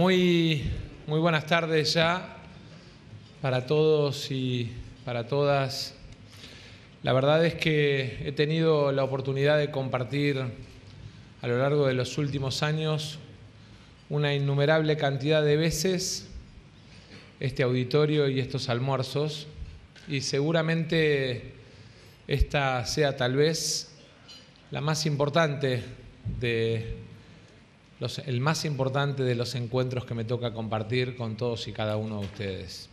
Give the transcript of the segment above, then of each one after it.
Muy, muy buenas tardes ya para todos y para todas. La verdad es que he tenido la oportunidad de compartir a lo largo de los últimos años una innumerable cantidad de veces este auditorio y estos almuerzos y seguramente esta sea tal vez la más importante de el más importante de los encuentros que me toca compartir con todos y cada uno de ustedes.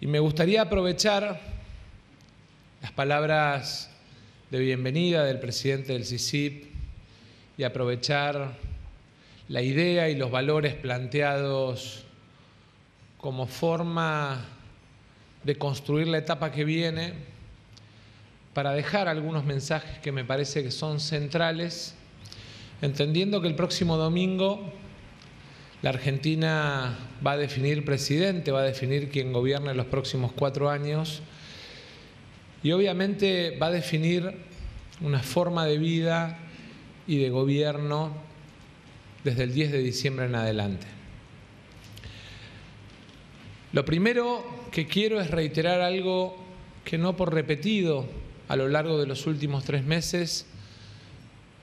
Y me gustaría aprovechar las palabras de bienvenida del presidente del CICIP y aprovechar la idea y los valores planteados como forma de construir la etapa que viene para dejar algunos mensajes que me parece que son centrales, entendiendo que el próximo domingo la Argentina va a definir presidente, va a definir quién gobierne los próximos cuatro años y obviamente va a definir una forma de vida y de gobierno desde el 10 de diciembre en adelante. Lo primero que quiero es reiterar algo que no por repetido a lo largo de los últimos tres meses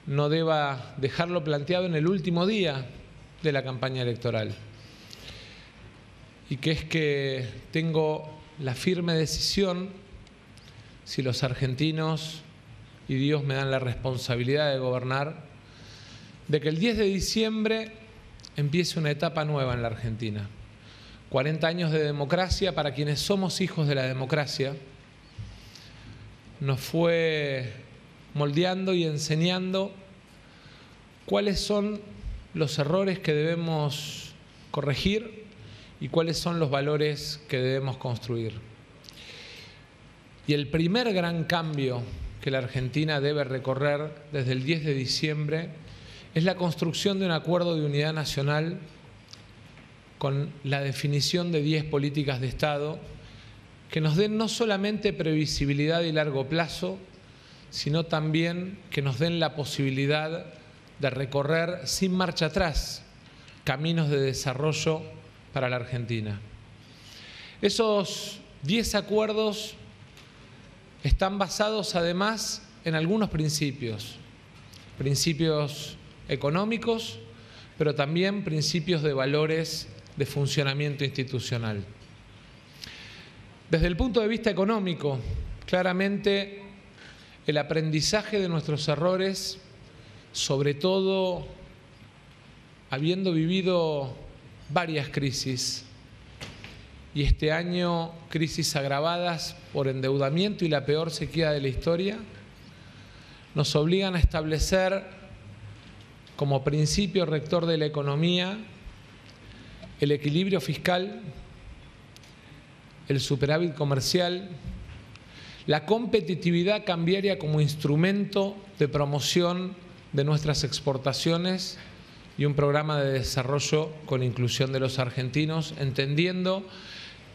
no deba dejarlo planteado en el último día de la campaña electoral. Y que es que tengo la firme decisión, si los argentinos y Dios me dan la responsabilidad de gobernar, de que el 10 de diciembre empiece una etapa nueva en la Argentina. 40 años de democracia para quienes somos hijos de la democracia nos fue moldeando y enseñando cuáles son los errores que debemos corregir y cuáles son los valores que debemos construir. Y el primer gran cambio que la Argentina debe recorrer desde el 10 de diciembre es la construcción de un acuerdo de unidad nacional con la definición de 10 políticas de Estado que nos den no solamente previsibilidad y largo plazo, sino también que nos den la posibilidad de recorrer sin marcha atrás caminos de desarrollo para la Argentina. Esos 10 acuerdos están basados además en algunos principios, principios económicos, pero también principios de valores de funcionamiento institucional. Desde el punto de vista económico, claramente el aprendizaje de nuestros errores, sobre todo habiendo vivido varias crisis, y este año crisis agravadas por endeudamiento y la peor sequía de la historia, nos obligan a establecer como principio rector de la economía el equilibrio fiscal el superávit comercial, la competitividad cambiaria como instrumento de promoción de nuestras exportaciones y un programa de desarrollo con inclusión de los argentinos, entendiendo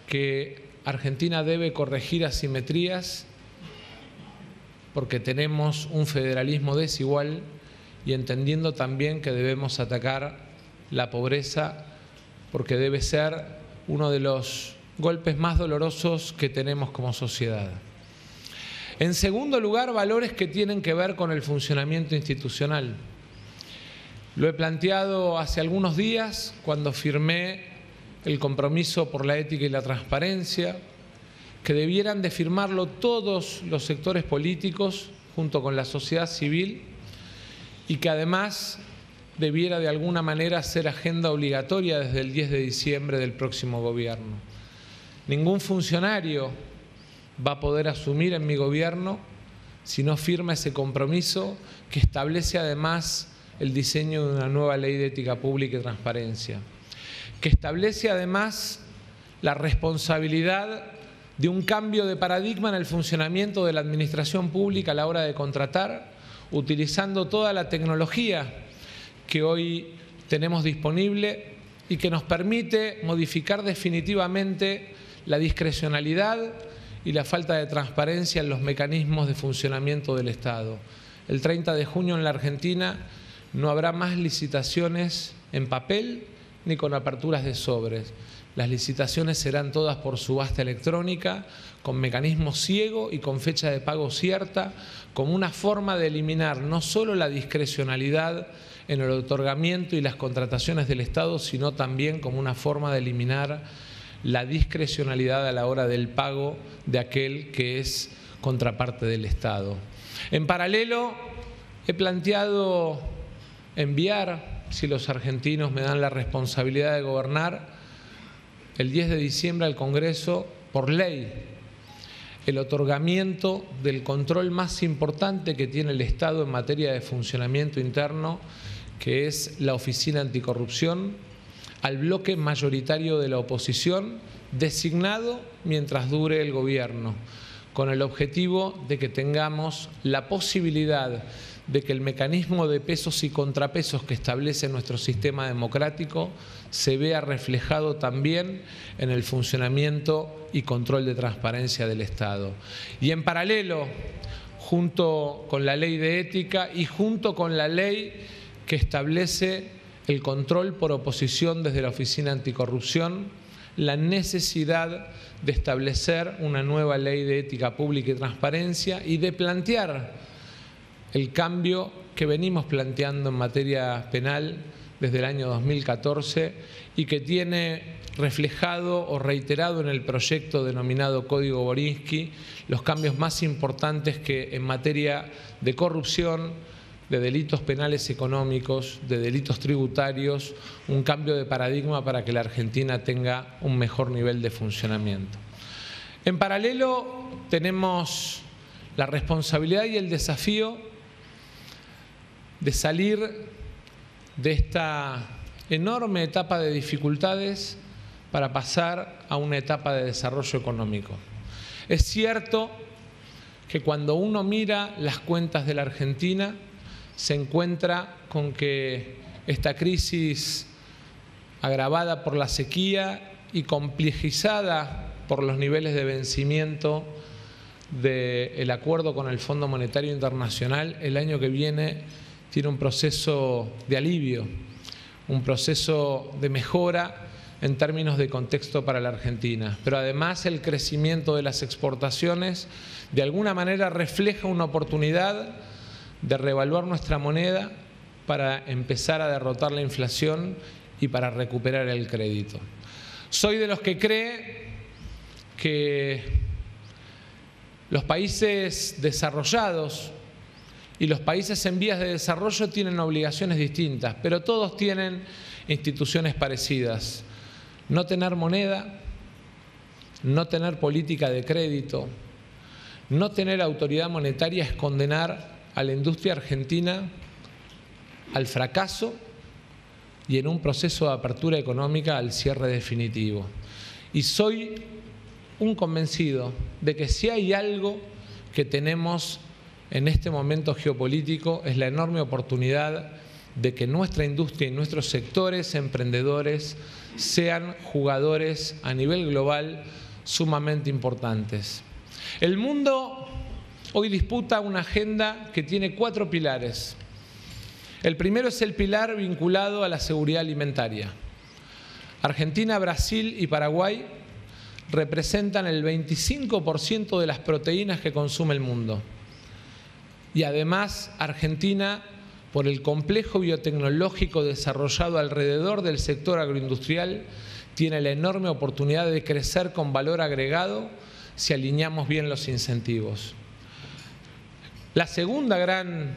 que Argentina debe corregir asimetrías porque tenemos un federalismo desigual y entendiendo también que debemos atacar la pobreza porque debe ser uno de los golpes más dolorosos que tenemos como sociedad. En segundo lugar, valores que tienen que ver con el funcionamiento institucional. Lo he planteado hace algunos días cuando firmé el compromiso por la ética y la transparencia, que debieran de firmarlo todos los sectores políticos junto con la sociedad civil y que además debiera de alguna manera ser agenda obligatoria desde el 10 de diciembre del próximo gobierno. Ningún funcionario va a poder asumir en mi gobierno si no firma ese compromiso que establece además el diseño de una nueva ley de ética pública y transparencia, que establece además la responsabilidad de un cambio de paradigma en el funcionamiento de la administración pública a la hora de contratar, utilizando toda la tecnología que hoy tenemos disponible y que nos permite modificar definitivamente la discrecionalidad y la falta de transparencia en los mecanismos de funcionamiento del Estado. El 30 de junio en la Argentina no habrá más licitaciones en papel ni con aperturas de sobres. Las licitaciones serán todas por subasta electrónica, con mecanismo ciego y con fecha de pago cierta, como una forma de eliminar no solo la discrecionalidad en el otorgamiento y las contrataciones del Estado, sino también como una forma de eliminar la discrecionalidad a la hora del pago de aquel que es contraparte del Estado. En paralelo, he planteado enviar, si los argentinos me dan la responsabilidad de gobernar, el 10 de diciembre al Congreso, por ley, el otorgamiento del control más importante que tiene el Estado en materia de funcionamiento interno, que es la Oficina Anticorrupción, al bloque mayoritario de la oposición, designado mientras dure el gobierno, con el objetivo de que tengamos la posibilidad de que el mecanismo de pesos y contrapesos que establece nuestro sistema democrático se vea reflejado también en el funcionamiento y control de transparencia del Estado. Y en paralelo, junto con la ley de ética y junto con la ley que establece el control por oposición desde la Oficina Anticorrupción, la necesidad de establecer una nueva ley de ética pública y transparencia y de plantear el cambio que venimos planteando en materia penal desde el año 2014 y que tiene reflejado o reiterado en el proyecto denominado Código Borinsky los cambios más importantes que en materia de corrupción, de delitos penales económicos, de delitos tributarios, un cambio de paradigma para que la Argentina tenga un mejor nivel de funcionamiento. En paralelo tenemos la responsabilidad y el desafío de salir de esta enorme etapa de dificultades para pasar a una etapa de desarrollo económico. Es cierto que cuando uno mira las cuentas de la Argentina, se encuentra con que esta crisis agravada por la sequía y complejizada por los niveles de vencimiento del acuerdo con el Fondo Monetario Internacional, el año que viene tiene un proceso de alivio, un proceso de mejora en términos de contexto para la Argentina. Pero además el crecimiento de las exportaciones de alguna manera refleja una oportunidad de revaluar nuestra moneda para empezar a derrotar la inflación y para recuperar el crédito. Soy de los que cree que los países desarrollados y los países en vías de desarrollo tienen obligaciones distintas, pero todos tienen instituciones parecidas. No tener moneda, no tener política de crédito, no tener autoridad monetaria es condenar a la industria argentina al fracaso y en un proceso de apertura económica al cierre definitivo. Y soy un convencido de que si hay algo que tenemos en este momento geopolítico es la enorme oportunidad de que nuestra industria y nuestros sectores emprendedores sean jugadores a nivel global sumamente importantes. El mundo hoy disputa una agenda que tiene cuatro pilares. El primero es el pilar vinculado a la seguridad alimentaria. Argentina, Brasil y Paraguay representan el 25% de las proteínas que consume el mundo. Y además Argentina, por el complejo biotecnológico desarrollado alrededor del sector agroindustrial, tiene la enorme oportunidad de crecer con valor agregado si alineamos bien los incentivos. La segunda gran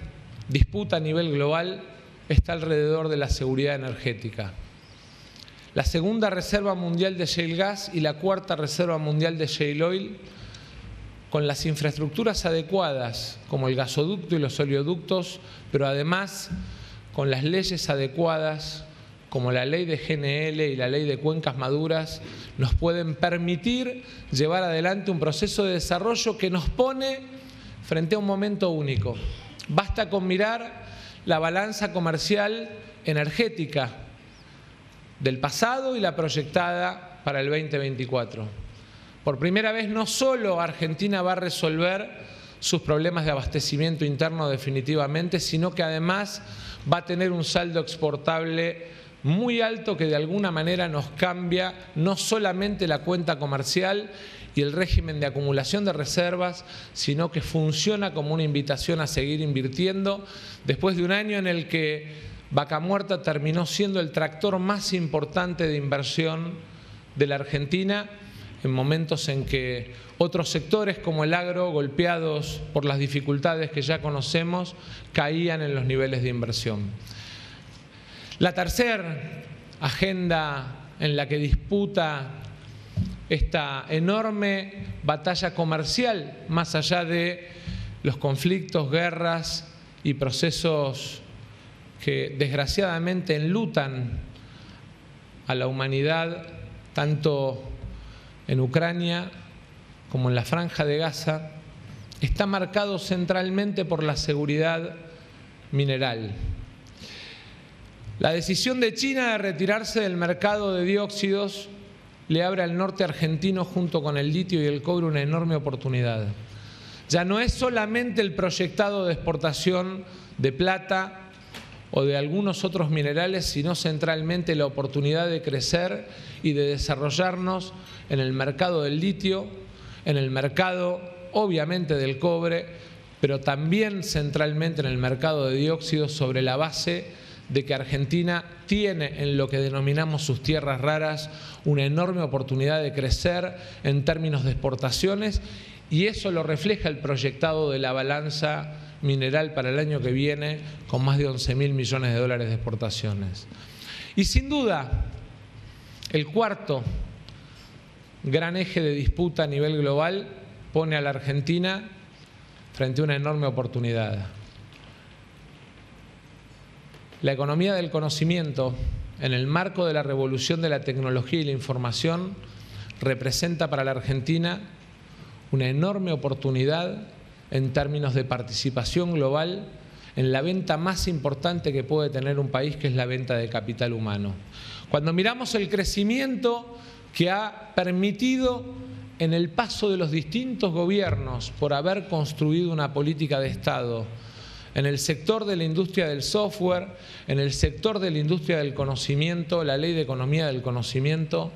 disputa a nivel global está alrededor de la seguridad energética. La segunda reserva mundial de shale gas y la cuarta reserva mundial de shale oil, con las infraestructuras adecuadas, como el gasoducto y los oleoductos, pero además con las leyes adecuadas, como la ley de GNL y la ley de cuencas maduras, nos pueden permitir llevar adelante un proceso de desarrollo que nos pone frente a un momento único. Basta con mirar la balanza comercial energética del pasado y la proyectada para el 2024. Por primera vez no solo Argentina va a resolver sus problemas de abastecimiento interno definitivamente, sino que además va a tener un saldo exportable muy alto que de alguna manera nos cambia no solamente la cuenta comercial y el régimen de acumulación de reservas, sino que funciona como una invitación a seguir invirtiendo después de un año en el que Vaca Muerta terminó siendo el tractor más importante de inversión de la Argentina en momentos en que otros sectores como el agro, golpeados por las dificultades que ya conocemos, caían en los niveles de inversión. La tercera agenda en la que disputa esta enorme batalla comercial, más allá de los conflictos, guerras y procesos que desgraciadamente enlutan a la humanidad, tanto en Ucrania como en la franja de Gaza, está marcado centralmente por la seguridad mineral. La decisión de China de retirarse del mercado de dióxidos le abre al norte argentino junto con el litio y el cobre una enorme oportunidad. Ya no es solamente el proyectado de exportación de plata o de algunos otros minerales, sino centralmente la oportunidad de crecer y de desarrollarnos en el mercado del litio, en el mercado obviamente del cobre, pero también centralmente en el mercado de dióxido sobre la base de que Argentina tiene en lo que denominamos sus tierras raras una enorme oportunidad de crecer en términos de exportaciones y eso lo refleja el proyectado de la balanza mineral para el año que viene con más de 11 mil millones de dólares de exportaciones. Y sin duda, el cuarto gran eje de disputa a nivel global pone a la Argentina frente a una enorme oportunidad. La economía del conocimiento, en el marco de la revolución de la tecnología y la información, representa para la Argentina una enorme oportunidad en términos de participación global en la venta más importante que puede tener un país, que es la venta de capital humano. Cuando miramos el crecimiento que ha permitido en el paso de los distintos gobiernos por haber construido una política de Estado, en el sector de la industria del software, en el sector de la industria del conocimiento, la ley de economía del conocimiento,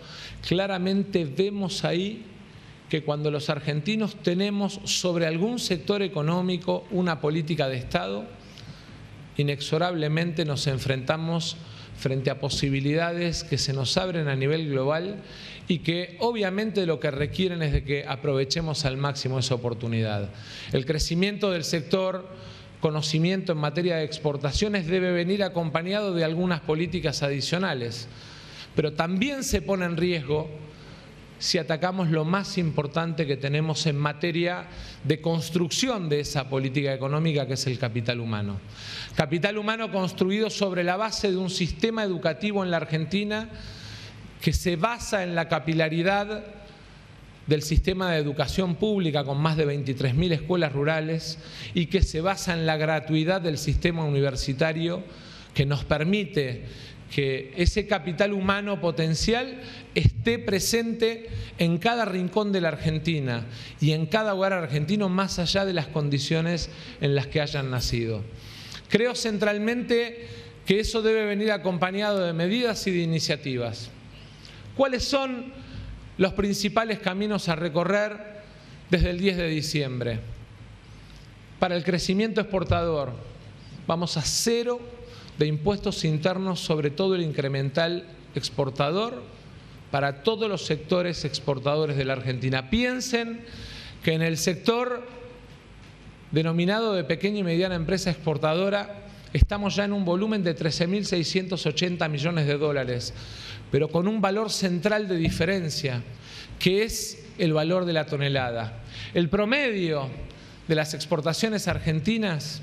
claramente vemos ahí que cuando los argentinos tenemos sobre algún sector económico una política de Estado, inexorablemente nos enfrentamos frente a posibilidades que se nos abren a nivel global y que obviamente lo que requieren es de que aprovechemos al máximo esa oportunidad. El crecimiento del sector conocimiento en materia de exportaciones debe venir acompañado de algunas políticas adicionales, pero también se pone en riesgo si atacamos lo más importante que tenemos en materia de construcción de esa política económica que es el capital humano. Capital humano construido sobre la base de un sistema educativo en la Argentina que se basa en la capilaridad del sistema de educación pública con más de 23.000 escuelas rurales y que se basa en la gratuidad del sistema universitario que nos permite que ese capital humano potencial esté presente en cada rincón de la Argentina y en cada hogar argentino más allá de las condiciones en las que hayan nacido. Creo centralmente que eso debe venir acompañado de medidas y de iniciativas. ¿Cuáles son los principales caminos a recorrer desde el 10 de diciembre? Para el crecimiento exportador, vamos a cero de impuestos internos, sobre todo el incremental exportador, para todos los sectores exportadores de la Argentina. Piensen que en el sector denominado de pequeña y mediana empresa exportadora estamos ya en un volumen de 13.680 millones de dólares, pero con un valor central de diferencia, que es el valor de la tonelada. El promedio de las exportaciones argentinas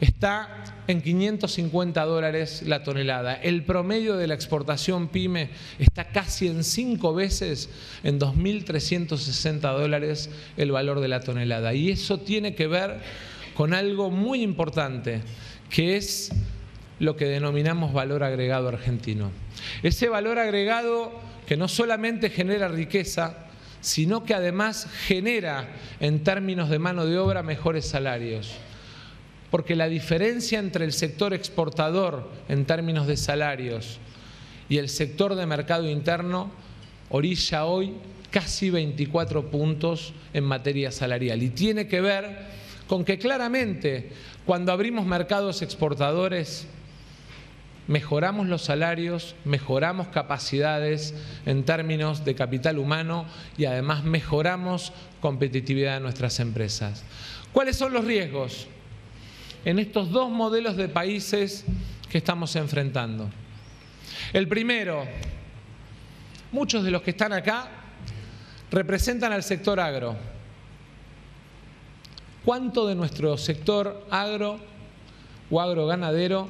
está en 550 dólares la tonelada. El promedio de la exportación pyme está casi en cinco veces, en 2.360 dólares el valor de la tonelada. Y eso tiene que ver con algo muy importante, que es lo que denominamos valor agregado argentino. Ese valor agregado que no solamente genera riqueza, sino que además genera en términos de mano de obra mejores salarios porque la diferencia entre el sector exportador en términos de salarios y el sector de mercado interno orilla hoy casi 24 puntos en materia salarial. Y tiene que ver con que claramente cuando abrimos mercados exportadores, mejoramos los salarios, mejoramos capacidades en términos de capital humano y además mejoramos competitividad de nuestras empresas. ¿Cuáles son los riesgos en estos dos modelos de países que estamos enfrentando? El primero, muchos de los que están acá representan al sector agro. ¿Cuánto de nuestro sector agro o agroganadero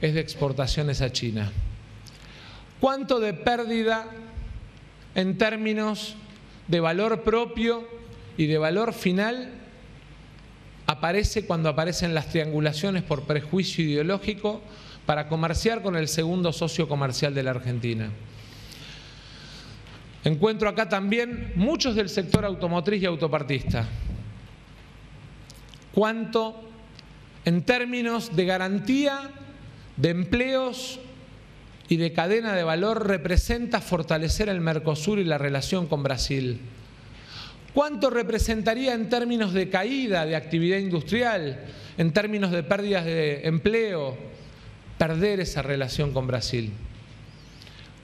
es de exportaciones a China? ¿Cuánto de pérdida en términos de valor propio y de valor final aparece cuando aparecen las triangulaciones por prejuicio ideológico para comerciar con el segundo socio comercial de la Argentina? Encuentro acá también muchos del sector automotriz y autopartista. ¿Cuánto en términos de garantía de empleos y de cadena de valor representa fortalecer el Mercosur y la relación con Brasil? ¿Cuánto representaría en términos de caída de actividad industrial, en términos de pérdidas de empleo, perder esa relación con Brasil?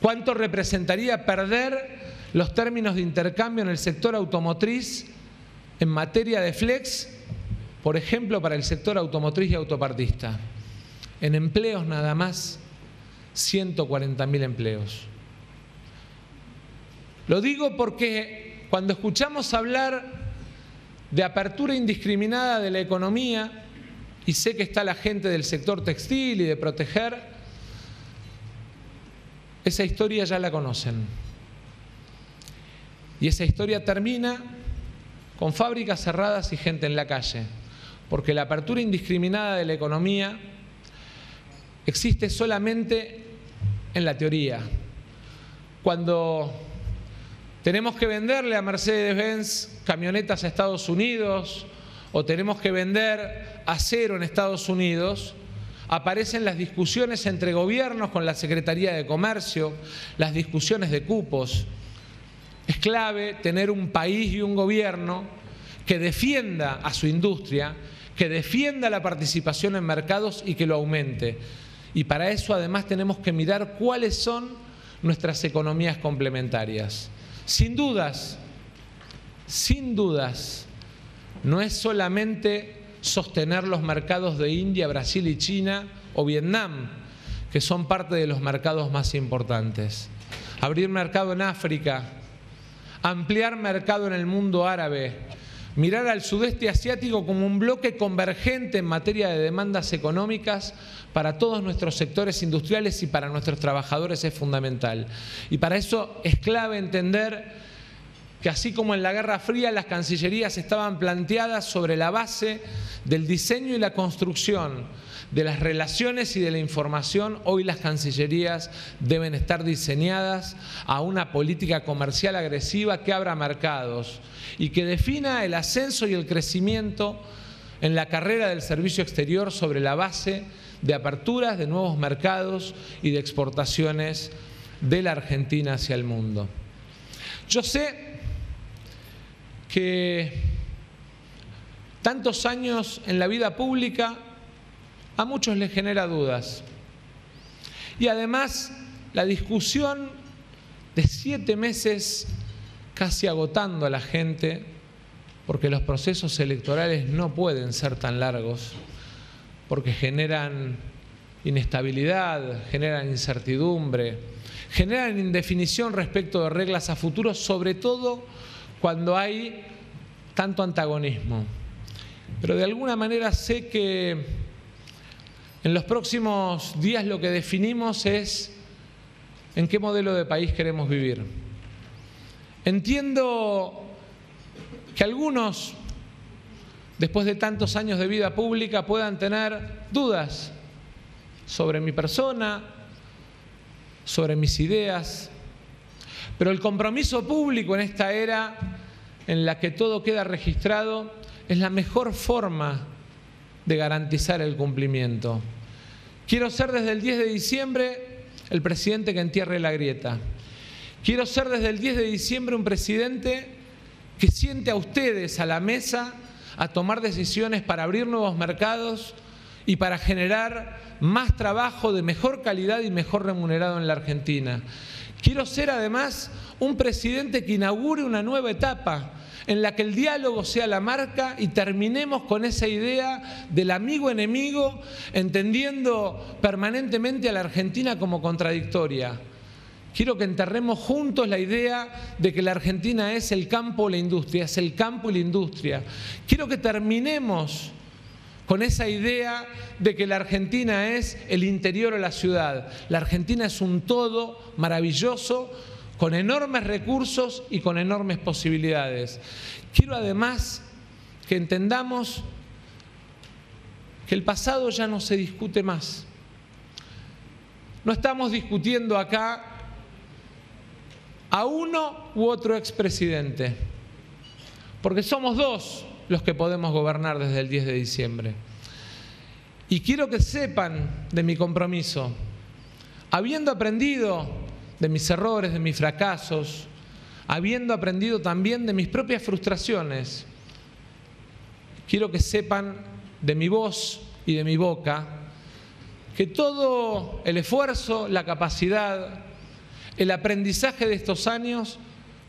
¿Cuánto representaría perder los términos de intercambio en el sector automotriz en materia de flex, por ejemplo, para el sector automotriz y autopartista. En empleos nada más, 140.000 empleos. Lo digo porque cuando escuchamos hablar de apertura indiscriminada de la economía, y sé que está la gente del sector textil y de proteger, esa historia ya la conocen. Y esa historia termina con fábricas cerradas y gente en la calle, porque la apertura indiscriminada de la economía existe solamente en la teoría. Cuando tenemos que venderle a Mercedes-Benz camionetas a Estados Unidos o tenemos que vender acero en Estados Unidos, aparecen las discusiones entre gobiernos con la Secretaría de Comercio, las discusiones de cupos. Es clave tener un país y un gobierno que defienda a su industria, que defienda la participación en mercados y que lo aumente. Y para eso además tenemos que mirar cuáles son nuestras economías complementarias. Sin dudas, sin dudas, no es solamente sostener los mercados de India, Brasil y China o Vietnam, que son parte de los mercados más importantes. Abrir mercado en África, ampliar mercado en el mundo árabe, mirar al sudeste asiático como un bloque convergente en materia de demandas económicas para todos nuestros sectores industriales y para nuestros trabajadores es fundamental. Y para eso es clave entender que así como en la Guerra Fría las cancillerías estaban planteadas sobre la base del diseño y la construcción de las relaciones y de la información, hoy las cancillerías deben estar diseñadas a una política comercial agresiva que abra mercados y que defina el ascenso y el crecimiento en la carrera del servicio exterior sobre la base de aperturas de nuevos mercados y de exportaciones de la Argentina hacia el mundo. Yo sé que tantos años en la vida pública a muchos les genera dudas. Y además la discusión de siete meses casi agotando a la gente, porque los procesos electorales no pueden ser tan largos, porque generan inestabilidad, generan incertidumbre, generan indefinición respecto de reglas a futuro, sobre todo cuando hay tanto antagonismo. Pero de alguna manera sé que en los próximos días lo que definimos es en qué modelo de país queremos vivir. Entiendo que algunos, después de tantos años de vida pública, puedan tener dudas sobre mi persona, sobre mis ideas, pero el compromiso público en esta era en la que todo queda registrado es la mejor forma de garantizar el cumplimiento. Quiero ser desde el 10 de diciembre el presidente que entierre la grieta. Quiero ser desde el 10 de diciembre un presidente que siente a ustedes a la mesa a tomar decisiones para abrir nuevos mercados y para generar más trabajo de mejor calidad y mejor remunerado en la Argentina. Quiero ser además un presidente que inaugure una nueva etapa en la que el diálogo sea la marca y terminemos con esa idea del amigo enemigo, entendiendo permanentemente a la Argentina como contradictoria. Quiero que enterremos juntos la idea de que la Argentina es el campo o la industria, es el campo y la industria. Quiero que terminemos con esa idea de que la Argentina es el interior o la ciudad. La Argentina es un todo maravilloso con enormes recursos y con enormes posibilidades. Quiero además que entendamos que el pasado ya no se discute más. No estamos discutiendo acá a uno u otro expresidente, porque somos dos los que podemos gobernar desde el 10 de diciembre. Y quiero que sepan de mi compromiso, habiendo aprendido de mis errores, de mis fracasos, habiendo aprendido también de mis propias frustraciones. Quiero que sepan de mi voz y de mi boca que todo el esfuerzo, la capacidad, el aprendizaje de estos años,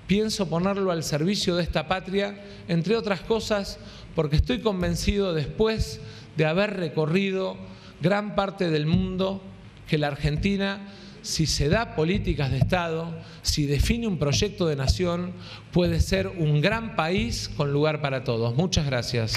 pienso ponerlo al servicio de esta patria, entre otras cosas porque estoy convencido después de haber recorrido gran parte del mundo que la Argentina si se da políticas de Estado, si define un proyecto de nación, puede ser un gran país con lugar para todos. Muchas gracias.